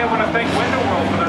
I want to thank Window World for